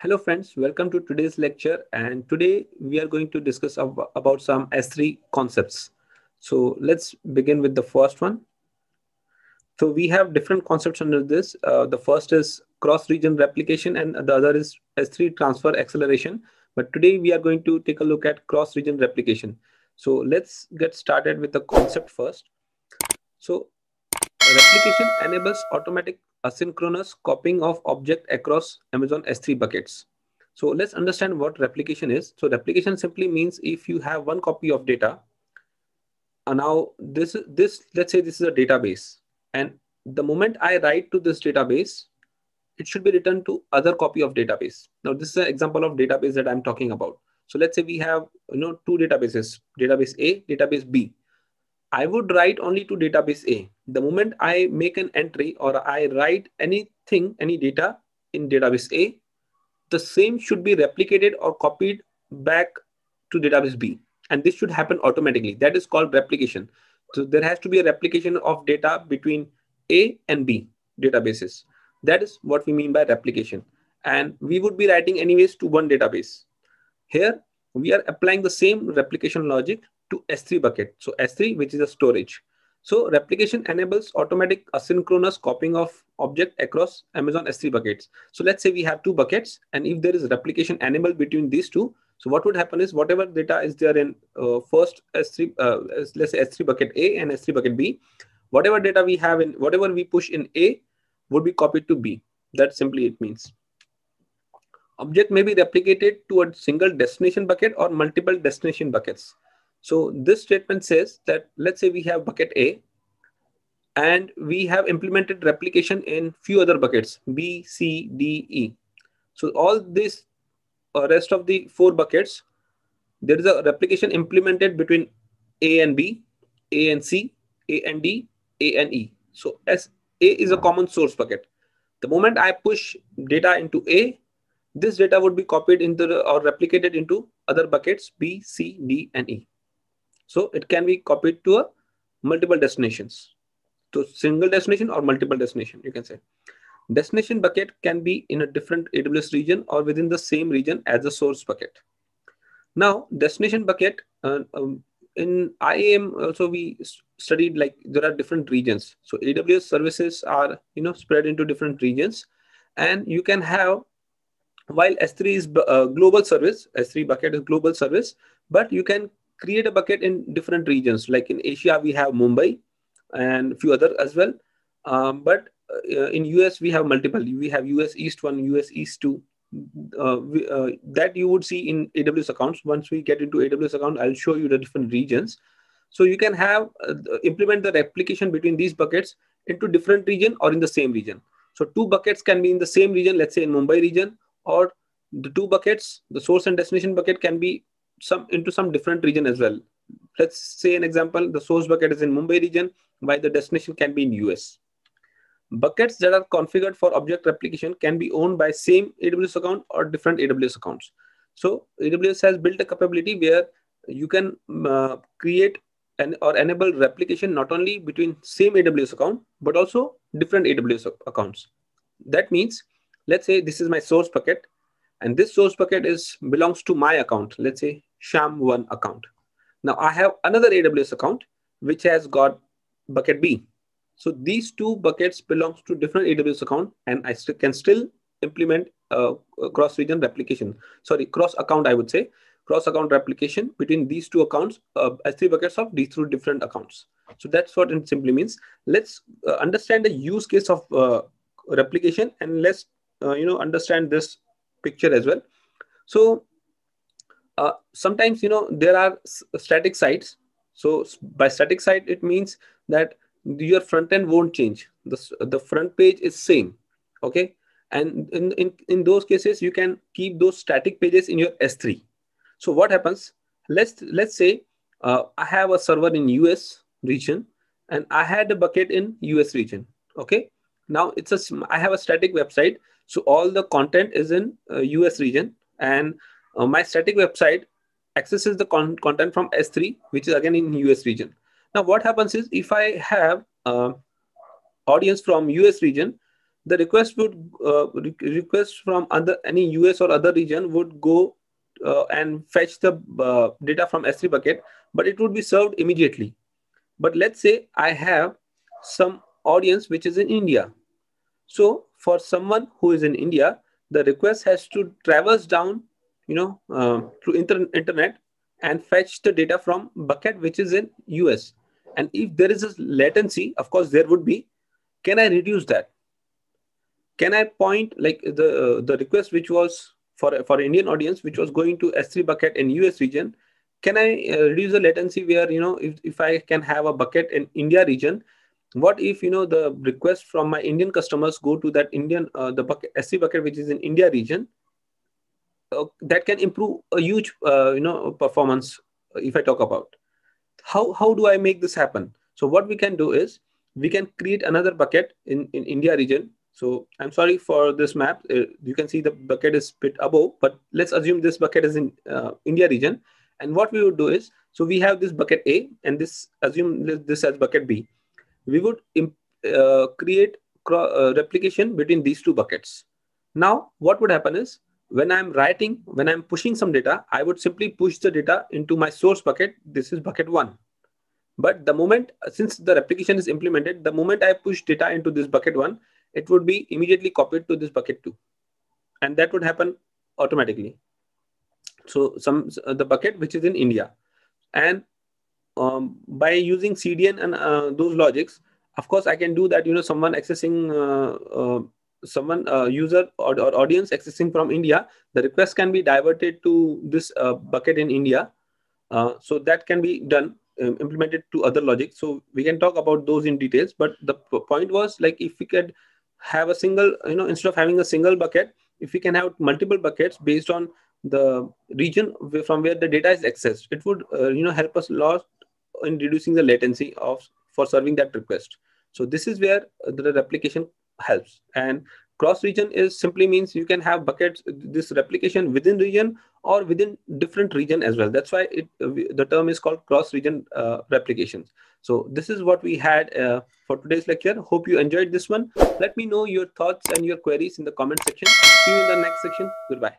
Hello friends, welcome to today's lecture and today we are going to discuss ab about some S3 concepts. So let's begin with the first one. So we have different concepts under this. Uh, the first is cross-region replication and the other is S3 transfer acceleration. But today we are going to take a look at cross-region replication. So let's get started with the concept first. So replication enables automatic asynchronous copying of object across Amazon S3 buckets. So let's understand what replication is. So replication simply means if you have one copy of data, and now this this let's say this is a database, and the moment I write to this database, it should be written to other copy of database. Now this is an example of database that I'm talking about. So let's say we have you know two databases, database A, database B. I would write only to database A. The moment I make an entry or I write anything, any data in database A, the same should be replicated or copied back to database B. And this should happen automatically. That is called replication. So there has to be a replication of data between A and B databases. That is what we mean by replication. And we would be writing anyways to one database. Here, we are applying the same replication logic to S3 bucket. So S3, which is a storage. So replication enables automatic asynchronous copying of object across Amazon S3 buckets. So let's say we have two buckets and if there is replication enabled between these two, so what would happen is whatever data is there in uh, first S3, uh, let's say S3 bucket A and S3 bucket B, whatever data we have in whatever we push in A would be copied to B. That simply it means. Object may be replicated to a single destination bucket or multiple destination buckets. So this statement says that let's say we have bucket A and we have implemented replication in few other buckets B, C, D, E. So all this uh, rest of the four buckets, there is a replication implemented between A and B, A and C, A and D, A and E. So as A is a common source bucket. The moment I push data into A, this data would be copied into the, or replicated into other buckets B, C, D, and E. So it can be copied to a multiple destinations. To single destination or multiple destination, you can say. Destination bucket can be in a different AWS region or within the same region as the source bucket. Now, destination bucket, uh, um, in IAM also we studied like there are different regions. So AWS services are, you know, spread into different regions and you can have while S3 is uh, global service, S3 bucket is global service, but you can create a bucket in different regions. Like in Asia, we have Mumbai and a few other as well. Um, but uh, in US, we have multiple. We have US East 1, US East 2. Uh, we, uh, that you would see in AWS accounts. Once we get into AWS account, I'll show you the different regions. So you can have uh, implement the replication between these buckets into different region or in the same region. So two buckets can be in the same region, let's say in Mumbai region, or the two buckets, the source and destination bucket can be some into some different region as well. Let's say an example, the source bucket is in Mumbai region, while the destination can be in US. Buckets that are configured for object replication can be owned by same AWS account or different AWS accounts. So AWS has built a capability where you can uh, create and or enable replication not only between same AWS account, but also different AWS accounts. That means, let's say this is my source bucket and this source bucket is belongs to my account. Let's say Shyam1 account. Now I have another AWS account which has got bucket B. So these two buckets belongs to different AWS account and I st can still implement uh, cross-region replication. Sorry, cross-account I would say. Cross-account replication between these two accounts uh, S3 buckets of these two different accounts. So that's what it simply means. Let's uh, understand the use case of uh, replication and let's uh, you know understand this picture as well. So uh, sometimes you know there are static sites so by static site it means that your front end won't change. The, the front page is same okay? And in, in in those cases you can keep those static pages in your s3 so what happens? Let's let's say uh, i have a server in us region and i had a bucket in us region okay? Now it's a i have a static website. So all the content is in uh, us region and uh, my static website accesses the con content from S3, which is again in US region. Now, what happens is if I have uh, audience from US region, the request would uh, re request from other any US or other region would go uh, and fetch the uh, data from S3 bucket, but it would be served immediately. But let's say I have some audience which is in India. So for someone who is in India, the request has to traverse down, you know, uh, through inter internet and fetch the data from bucket which is in US. And if there is a latency, of course there would be. Can I reduce that? Can I point like the uh, the request which was for for Indian audience which was going to S3 bucket in US region? Can I uh, reduce the latency where you know if, if I can have a bucket in India region what if you know the request from my indian customers go to that indian uh, the bucket s3 bucket which is in india region that can improve a huge uh, you know performance uh, if i talk about. How how do i make this happen? So what we can do is we can create another bucket in in india region. So i'm sorry for this map. Uh, you can see the bucket is bit above but let's assume this bucket is in uh, india region. And what we would do is so we have this bucket a and this assume this as bucket b. We would uh, create uh, replication between these two buckets. Now, what would happen is when I'm writing, when I'm pushing some data, I would simply push the data into my source bucket. This is bucket one. But the moment, since the replication is implemented, the moment I push data into this bucket one, it would be immediately copied to this bucket two. And that would happen automatically. So some uh, the bucket which is in India. And um, by using CDN and uh, those logics, of course, I can do that. You know, someone accessing uh, uh, someone uh, user or, or, audience accessing from India, the request can be diverted to this uh, bucket in India. Uh, so that can be done um, implemented to other logic. So we can talk about those in details. But the point was like if we could have a single, you know, instead of having a single bucket, if we can have multiple buckets based on the region from where the data is accessed, it would you know help us a lot in reducing the latency of for serving that request. So this is where the replication helps. And cross region is simply means you can have buckets this replication within region or within different region as well. That's why it the term is called cross region uh, replications so this is what we had uh, for today's lecture. Hope you enjoyed this one. Let me know your thoughts and your queries in the comment section. See you in the next section. Goodbye